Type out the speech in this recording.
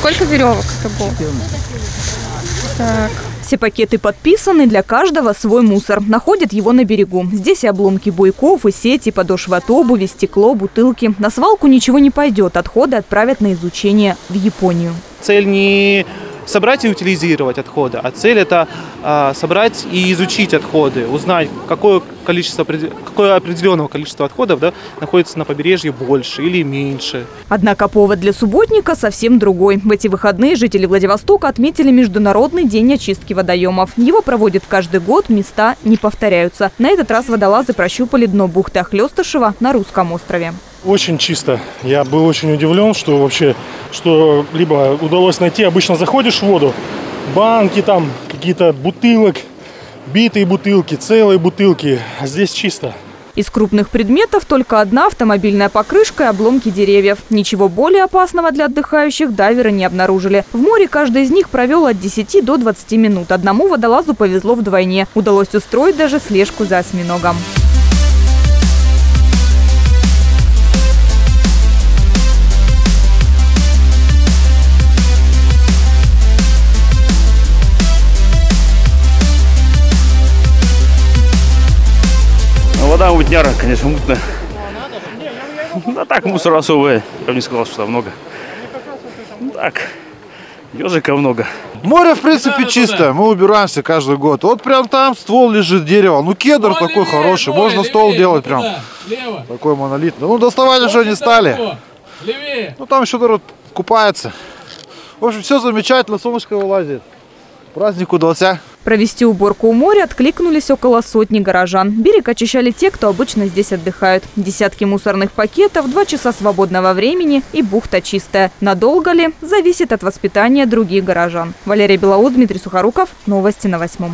Сколько веревок это было? Так. Все пакеты подписаны, для каждого свой мусор. Находят его на берегу. Здесь и обломки буйков, и сети, подошвы от обуви, стекло, бутылки. На свалку ничего не пойдет. Отходы отправят на изучение в Японию. Цель не собрать и утилизировать отходы, а цель это а, собрать и изучить отходы, узнать, какое количество, какое определенного количества отходов да, находится на побережье больше или меньше. Однако повод для субботника совсем другой. В эти выходные жители Владивостока отметили Международный день очистки водоемов. Его проводят каждый год, места не повторяются. На этот раз водолазы прощупали дно бухты Охлёстышева на Русском острове. Очень чисто. Я был очень удивлен, что вообще что либо удалось найти. Обычно заходишь в воду, банки там, какие-то бутылок, битые бутылки, целые бутылки. А здесь чисто. Из крупных предметов только одна автомобильная покрышка и обломки деревьев. Ничего более опасного для отдыхающих дайверы не обнаружили. В море каждый из них провел от 10 до 20 минут. Одному водолазу повезло вдвойне. Удалось устроить даже слежку за осьминогом. Вода мутняра, конечно, мутная. Ну, а так мусор особый. Я бы не сказал, что там много. Ну, Так, ежика много. Море, в принципе, чистое. Мы убираемся каждый год. Вот прям там ствол лежит дерево. Ну, кедр такой хороший. Можно стол делать прям. Такой монолитный. Ну, доставать уже не стали. Ну, там еще народ купается. В общем, все замечательно. Солнышко вылазит. Праздник удался. Провести уборку у моря откликнулись около сотни горожан. Берег очищали те, кто обычно здесь отдыхают. Десятки мусорных пакетов, два часа свободного времени и бухта чистая. Надолго ли? Зависит от воспитания других горожан. Валерия Белоус, Дмитрий Сухоруков. Новости на восьмом.